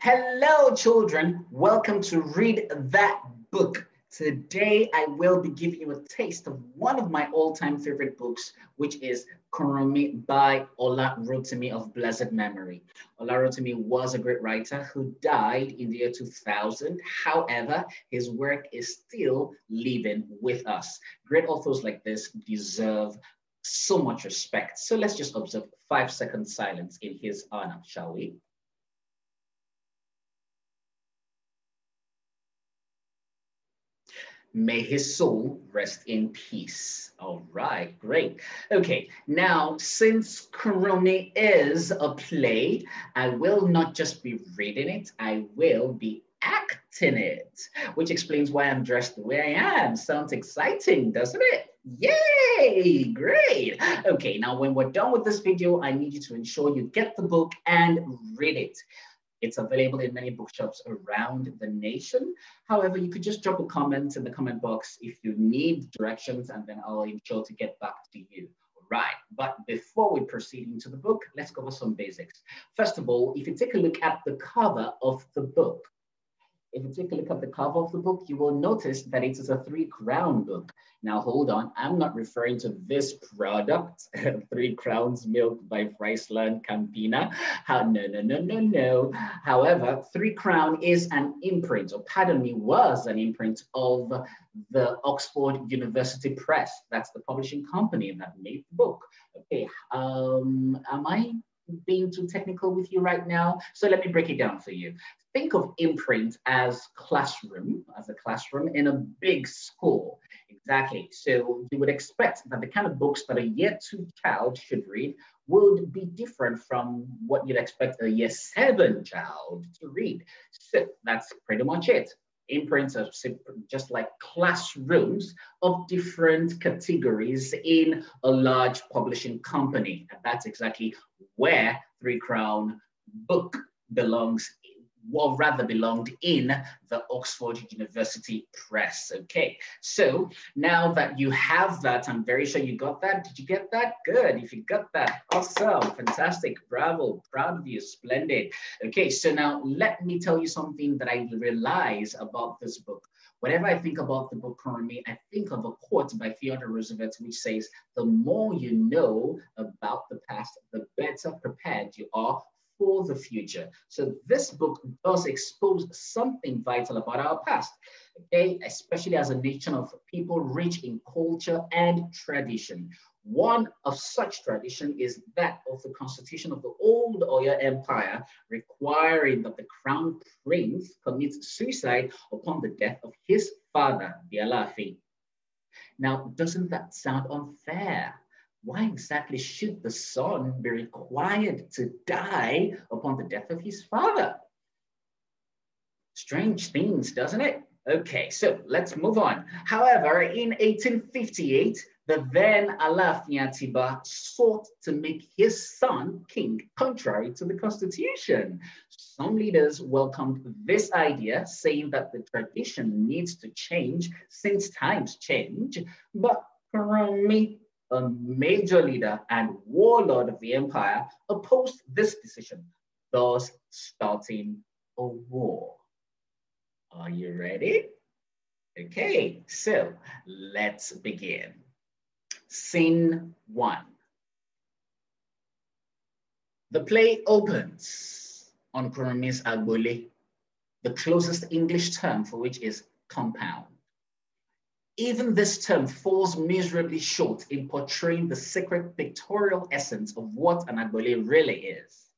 Hello, children. Welcome to Read That Book. Today, I will be giving you a taste of one of my all-time favorite books, which is Kurunmi by Ola Rotimi of blessed memory. Ola Rotimi was a great writer who died in the year 2000. However, his work is still living with us. Great authors like this deserve so much respect. So let's just observe five seconds silence in his honor, shall we? May his soul rest in peace. All right, great. Okay, now since Kurunmi is a play, I will not just be reading it, I will be acting it, which explains why I'm dressed the way I am. Sounds exciting, doesn't it? Yay, great. Okay, now when we're done with this video, I need you to ensure you get the book and read it. It's available in many bookshops around the nation. However, you could just drop a comment in the comment box if you need directions and then I'll ensure to get back to you. Right, but before we proceed into the book, let's cover some basics. First of all, if you take a look at the cover of the book, if you take a look at the cover of the book, you will notice that it is a three crown book. Now, hold on, I'm not referring to this product, Three Crowns Milk by Friesland Campina. How, no, no, no, no, no. However, Three Crown is an imprint, or pardon me, was an imprint of the Oxford University Press. That's the publishing company that made the book. Okay, um, am I being too technical with you right now. So let me break it down for you. Think of imprint as classroom, as a classroom in a big school. Exactly. So you would expect that the kind of books that a year two child should read would be different from what you'd expect a year seven child to read. So that's pretty much it. Imprints are just like classrooms of different categories in a large publishing company. And that's exactly where Three Crown Book belongs or rather belonged in the Oxford University Press. Okay, so now that you have that, I'm very sure you got that. Did you get that? Good. If you got that, awesome, fantastic, bravo, proud of you, splendid. Okay, so now let me tell you something that I realize about this book. Whenever I think about the book Kurunmi, I think of a quote by Theodore Roosevelt which says, the more you know about the past, the better prepared you are for the future. So this book does expose something vital about our past, okay? Especially as a nation of people rich in culture and tradition. One of such tradition is that of the constitution of the old Oyo Empire, requiring that the crown prince commits suicide upon the death of his father, Bialafi. Now, doesn't that sound unfair? Why exactly should the son be required to die upon the death of his father? Strange things, doesn't it? Okay, so let's move on. However, in 1858, the then Alaafin Atiba sought to make his son king, contrary to the constitution. Some leaders welcomed this idea, saying that the tradition needs to change since times change, but Kurunmi a major leader and warlord of the empire, opposed this decision, thus starting a war. Are you ready? Okay, so let's begin. Scene one. The play opens on Kurunmi's Agbole, the closest English term for which is compound. Even this term falls miserably short in portraying the sacred pictorial essence of what an agbole really is.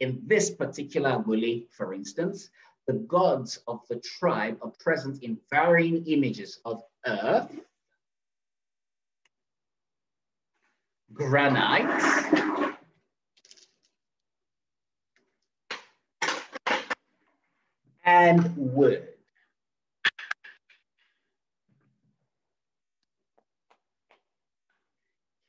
In this particular agbole, for instance, the gods of the tribe are present in varying images of earth, granite, and wood.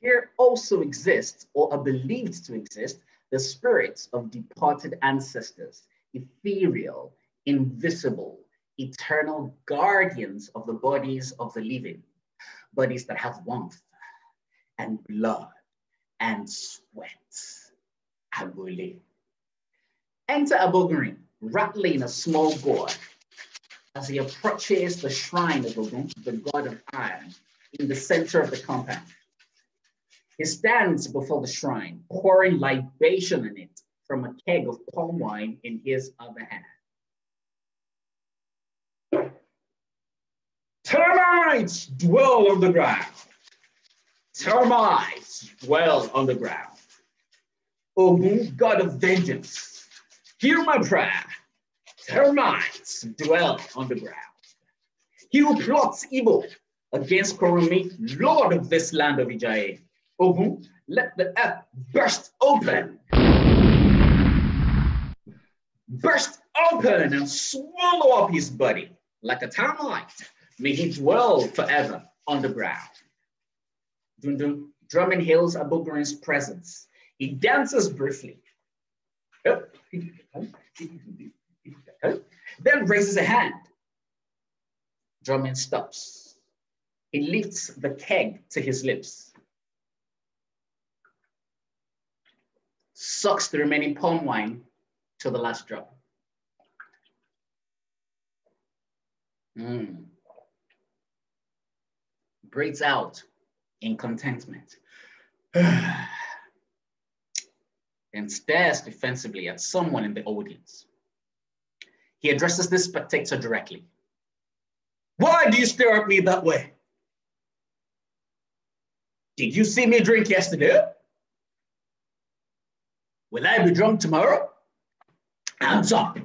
Here also exists, or are believed to exist, the spirits of departed ancestors, ethereal, invisible, eternal guardians of the bodies of the living, bodies that have warmth and blood and sweat. Agbole. Enter Abogunrin, rattling a small gourd as he approaches the shrine of Ogun, the god of iron, in the center of the compound. He stands before the shrine, pouring libation in it from a keg of palm wine in his other hand. Termites dwell on the ground. Termites dwell on the ground. Ogun, God of vengeance, hear my prayer. Termites dwell on the ground. He who plots evil against Kurunmi, Lord of this land of Ijaye. Ogun, let the earth burst open. Burst open and swallow up his body like a termite. May he dwell forever on the ground. Dundun, drumming hails Abogunrin's presence. He dances briefly. Then raises a hand. Drumming stops. He lifts the keg to his lips. Sucks the remaining palm wine to the last drop. Mm. Breathes out in contentment. and stares defensively at someone in the audience. He addresses this spectator directly. Why do you stare at me that way? Did you see me drink yesterday? Will I be drunk tomorrow? Hands up.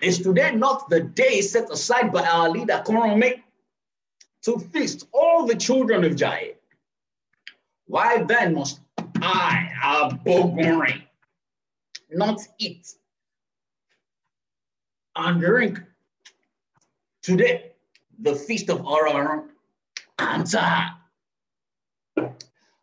Is today not the day set aside by our leader, Kurunmi, to feast all the children of Jai? Why then must I, Abogunrin, not eat and drink today the feast of Ororon Anta?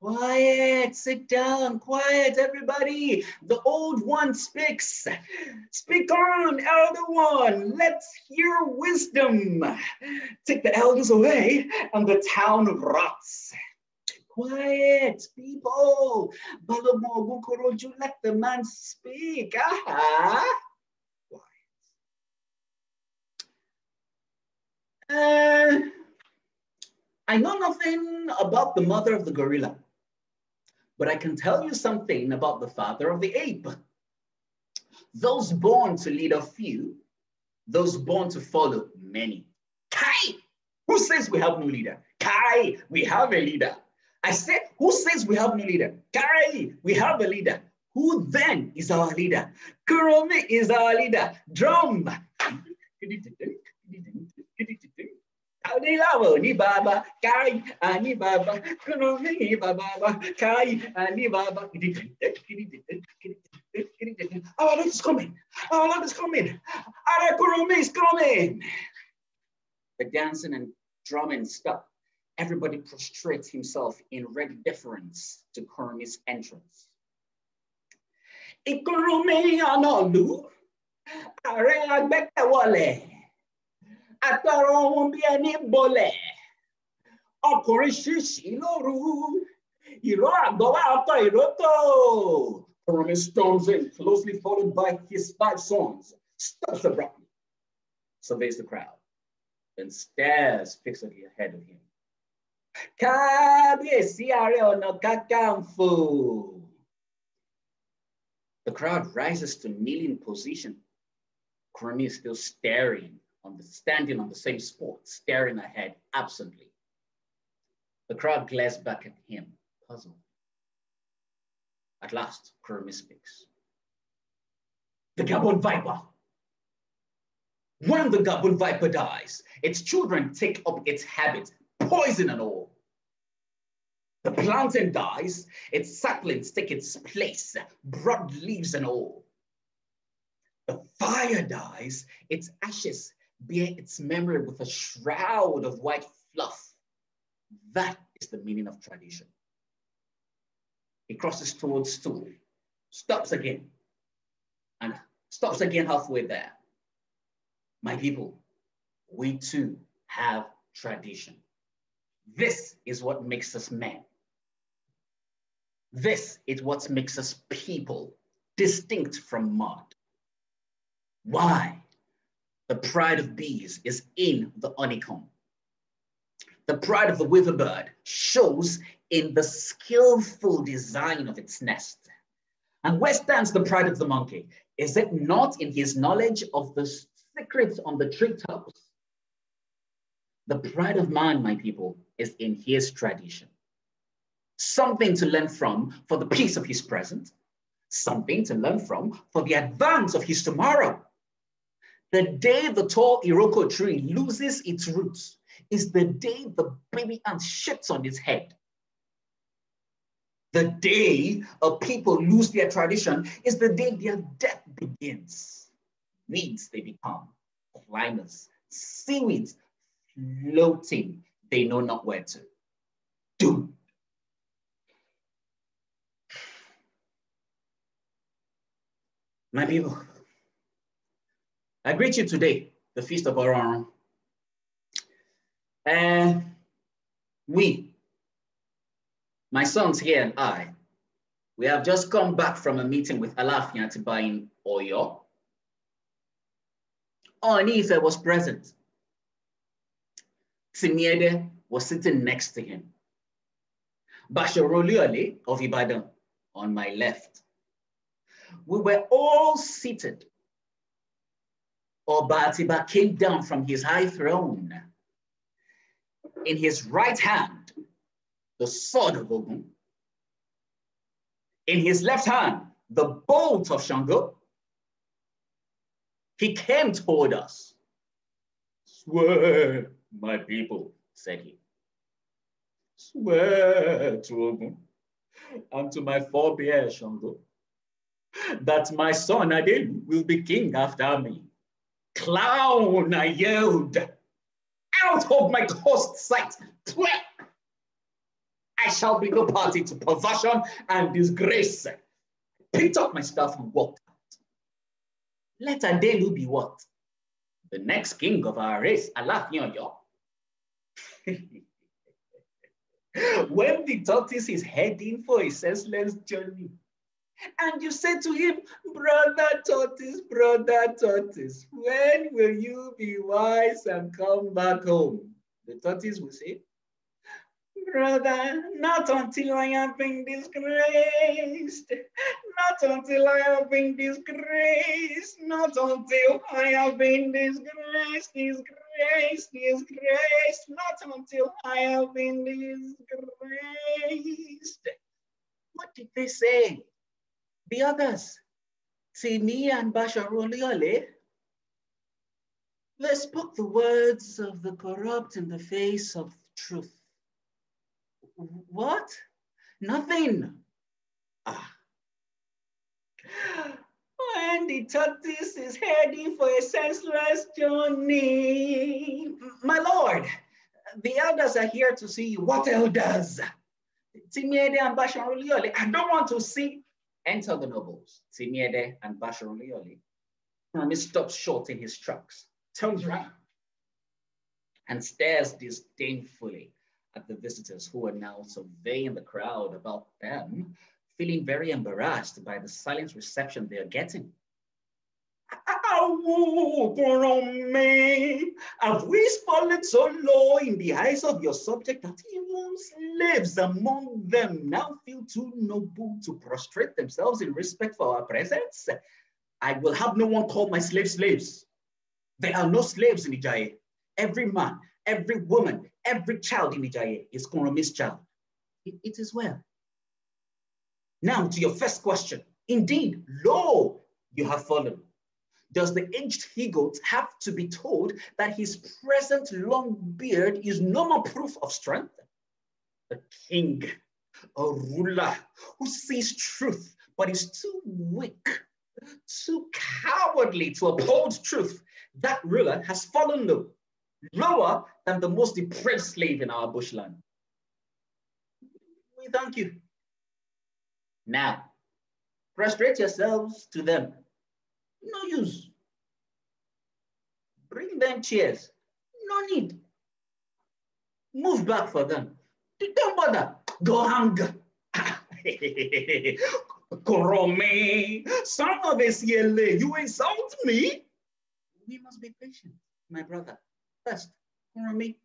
Quiet, sit down, quiet, everybody. The old one speaks. Speak on, elder one. Let's hear wisdom. Take the elders away, and the town rots. Quiet, people. Balomogu Koroju, let the man speak. Aha. Quiet. Uh, I know nothing about the mother of the gorilla but I can tell you something about the father of the ape. Those born to lead a few, those born to follow many. Kai, who says we have no leader? Kai, we have a leader. I said, who says we have no leader? Kai, we have a leader. Who then is our leader? Kurunmi is our leader. Drum. Adilawo ni baba, kai ani baba, kai ani baba. Our Lord is coming. Our Lord is coming. Our Kurunmi is coming. The dancing and drumming stop. Everybody prostrates himself in ready deference to Kurunmi's entrance. Ikurumi anolu, are agbẹ́kẹ̀wọlẹ̀ àtọrọ ohun bí ẹni bọlẹ̀ ọkùnrin ṣíṣí lóru ìró àgbọ̀wá ọkọ ìrótò. Kurunmi storms in, closely followed by his five sons, stops abruptly, surveys the crowd, then stares fixedly ahead of him. The crowd rises to kneeling position. Kurunmi is still staring on the standing on the same spot, staring ahead absently. The crowd glares back at him, puzzled. At last, Kurunmi speaks. The Gabon viper. When the Gabon viper dies, its children take up its habit, poison and all. The plantain dies, its saplings take its place, broad leaves and all. The fire fire dies, its ashes bear its memory with a shroud of white fluff. That is the meaning of tradition. He crosses towards stool, stops again, and stops again halfway there. My people, we too have tradition. This is what makes us men. This is what makes us people, distinct from mud. Why? The pride of bees is in the honeycomb. The pride of the weaverbird shows in the skillful design of its nest. And where stands the pride of the monkey? Is it not in his knowledge of the secrets on the treetops? The pride of man, my people, is in his tradition. Something to learn from for the peace of his present, something to learn from for the advance of his tomorrow. The day the tall Iroko tree loses its roots is the day the baby ant shits on its head. The day a people lose their tradition is the day their death begins. Weeds they become, climbers, seaweeds floating, they know not where to. Do. My people, I greet you today, the Feast of Oran. And we, my sons here and I, we have just come back from a meeting with Alaafin Atiba in Oyo. Onife was present. Timiede was sitting next to him. Bashorun Oluyole of Ibadan on my left. We were all seated Oba Atiba came down from his high throne. In his right hand, the sword of Ogun. In his left hand, the bolt of Shango. He came toward us. Swear, my people, said he. Swear to Ogun and to my forebear Shango that my son Adelu will be king after me. Clown, I yelled. Out of my coast sight. I shall be no party to perversion and disgrace. Picked up my stuff and walked out. Let Adelu be what? The next king of our race, Allah Nyoyo. when the tortoise is heading for a senseless journey, and you say to him, Brother Tortoise, Brother Tortoise, when will you be wise and come back home? The tortoise will say, Brother, not until I have been disgraced. Not until I have been disgraced. Not until I have been disgraced, disgraced, disgraced. Not until I have been disgraced. What did they say? The others, Sini and Bashorun Oluyole, they spoke the words of the corrupt in the face of truth. What? Nothing. Ah. When the tortoise is heading for a senseless journey. My lord, the elders are here to see you. What elders? Timiede and Bashorun Oluyole. I don't want to see enter the nobles, Timiede and Bashorun Oluyole. Rami stops short in his tracks, turns around, and stares disdainfully at the visitors who are now surveying the crowd about them, feeling very embarrassed by the silent reception they are getting. Have we fallen so low in the eyes of your subject that even slaves among them now feel too noble to prostrate themselves in respect for our presence? I will have no one call my slaves slaves. There are no slaves in Ijaye. Every man, every woman, every child in Ijaye is Kurunmi's child. It, it is well. Now to your first question. Indeed, lo, you have fallen. Does the aged he-goat have to be told that his present long beard is no more proof of strength? A king, a ruler who sees truth but is too weak too cowardly to uphold truth, that ruler has fallen low, lower than the most depraved slave in our bushland. We thank you. Now, prostrate yourselves to them. No use. Bring them chairs. No need. Move back for them. Don't bother. Go hang. Kurunmi, son of Esiele, you insult me? We must be patient, my brother. First, Kurunmi,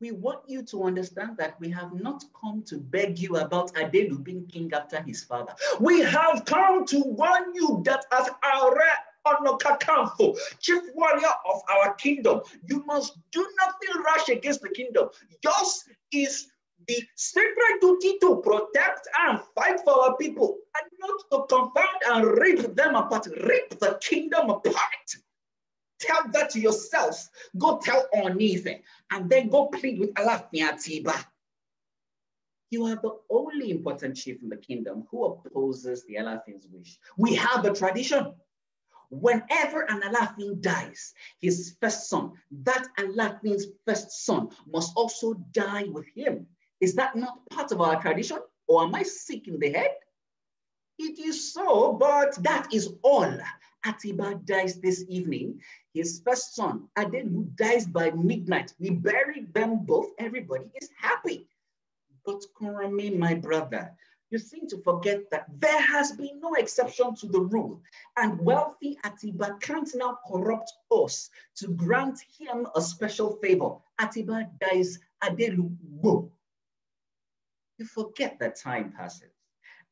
we want you to understand that we have not come to beg you about Adelu being king after his father. We have come to warn you that as our Ona Kakanfo, chief warrior of our kingdom, you must do nothing rash against the kingdom. Yours is the sacred duty to protect and fight for our people and not to confound and rip them apart, rip the kingdom apart. Tell that to yourselves. Go tell Onife and then go plead with Allah Tiba. You are the only important chief in the kingdom who opposes the Alafin's wish. We have a tradition. Whenever an Alafin dies, his first son, that Alafin's first son must also die with him. Is that not part of our tradition? Or am I sick in the head? It is so, but that is all. Atiba dies this evening. His first son, Adelu, dies by midnight. We buried them both. Everybody is happy. But Kurunmi, my brother, you seem to forget that there has been no exception to the rule, and wealthy Atiba can't now corrupt us to grant him a special favor. Atiba dies, Adelu. You forget that time passes,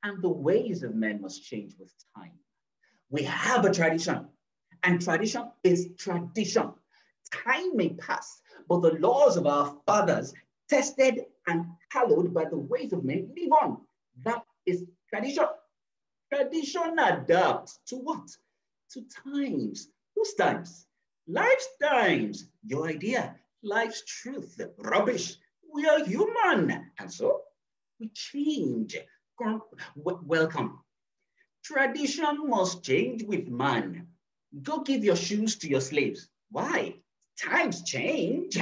and the ways of men must change with time. We have a tradition, and tradition is tradition. Time may pass, but the laws of our fathers, tested and hallowed by the ways of men, live on. That is tradition. Tradition adapts to what? To times. Whose times? Life's times. Your idea. Life's truth. Rubbish. We are human. And so we change. Welcome. Tradition must change with man. Go give your shoes to your slaves. Why? Times change.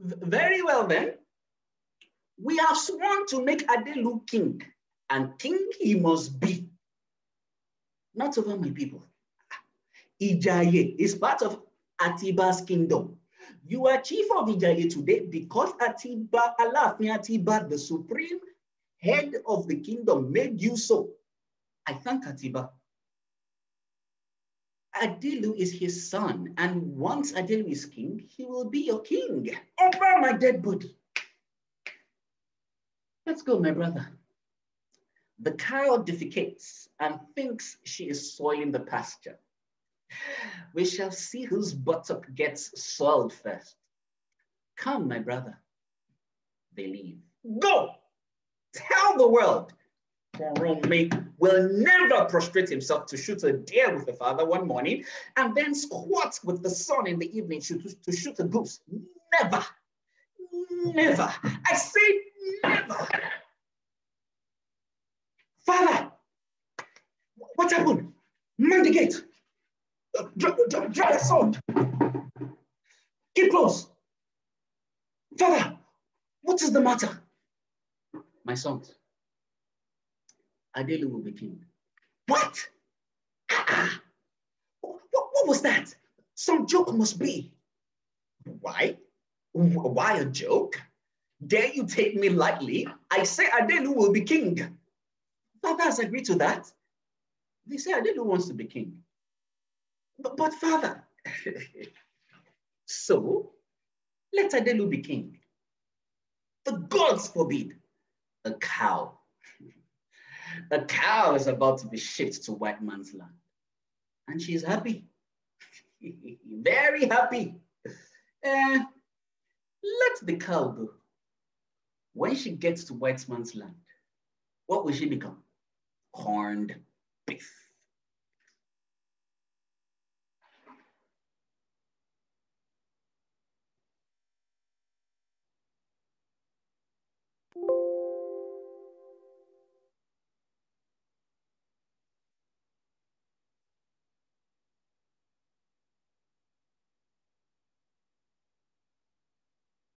Very well then. We have sworn to make Adelu king, and king he must be. Not over my people. Ijaye is part of Atiba's kingdom. You are chief of Ijaye today because Atiba, Alafin Atiba, the supreme head of the kingdom, made you so. I thank Atiba. Adelu is his son, and once Adelu is king, he will be your king over my dead body. Let's go, my brother. The cow defecates and thinks she is soiling the pasture. We shall see whose buttock gets soiled first. Come, my brother. They leave. Go! Tell the world Rome will never prostrate himself to shoot a deer with the father one morning and then squat with the son in the evening to, to shoot a goose. Never. Never. I say never. Father, what happened? Man the gate. Draw, draw, draw the sword. Keep close. Father, what is the matter? My sons, Adelu will be king. What? Ah, what? What was that? Some joke must be. Why? Why a joke? Dare you take me lightly? I say Adelu will be king. Father has agreed to that. They say Adelu wants to be king. But, but father, so let Adelu be king. The gods forbid a cow. A cow is about to be shipped to white man's land. And she's happy, very happy. Uh, let the cow go. When she gets to white man's land, what will she become? Horned beef.